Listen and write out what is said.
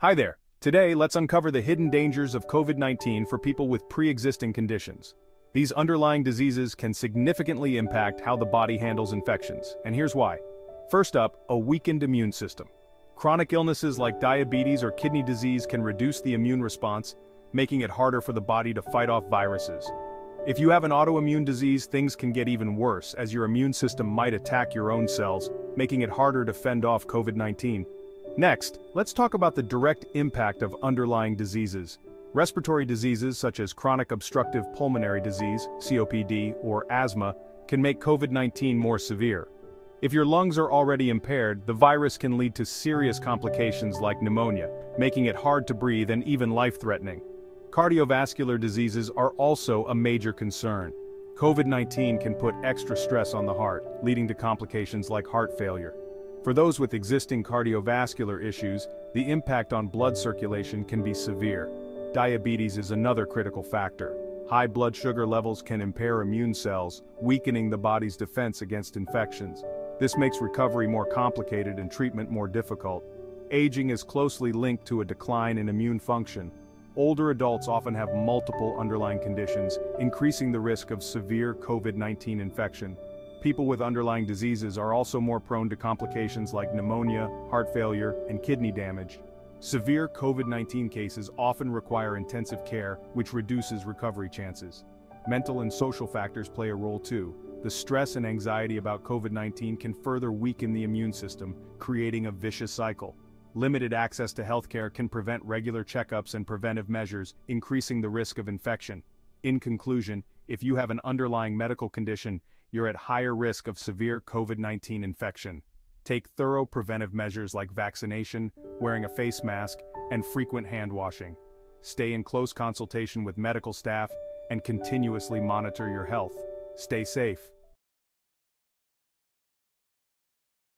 Hi there. Today, let's uncover the hidden dangers of COVID-19 for people with pre-existing conditions. These underlying diseases can significantly impact how the body handles infections, and here's why. First up, a weakened immune system. Chronic illnesses like diabetes or kidney disease can reduce the immune response, making it harder for the body to fight off viruses. If you have an autoimmune disease, things can get even worse, as your immune system might attack your own cells, making it harder to fend off COVID-19. Next, let's talk about the direct impact of underlying diseases. Respiratory diseases such as chronic obstructive pulmonary disease, COPD, or asthma can make COVID-19 more severe. If your lungs are already impaired, the virus can lead to serious complications like pneumonia, making it hard to breathe and even life-threatening. Cardiovascular diseases are also a major concern. COVID-19 can put extra stress on the heart, leading to complications like heart failure. For those with existing cardiovascular issues, the impact on blood circulation can be severe. Diabetes is another critical factor. High blood sugar levels can impair immune cells, weakening the body's defense against infections. This makes recovery more complicated and treatment more difficult. Aging is closely linked to a decline in immune function. Older adults often have multiple underlying conditions, increasing the risk of severe COVID-19 infection. People with underlying diseases are also more prone to complications like pneumonia, heart failure, and kidney damage. Severe COVID-19 cases often require intensive care, which reduces recovery chances. Mental and social factors play a role too. The stress and anxiety about COVID-19 can further weaken the immune system, creating a vicious cycle. Limited access to healthcare can prevent regular checkups and preventive measures, increasing the risk of infection. In conclusion, if you have an underlying medical condition, you're at higher risk of severe COVID-19 infection. Take thorough preventive measures like vaccination, wearing a face mask, and frequent hand washing. Stay in close consultation with medical staff and continuously monitor your health. Stay safe.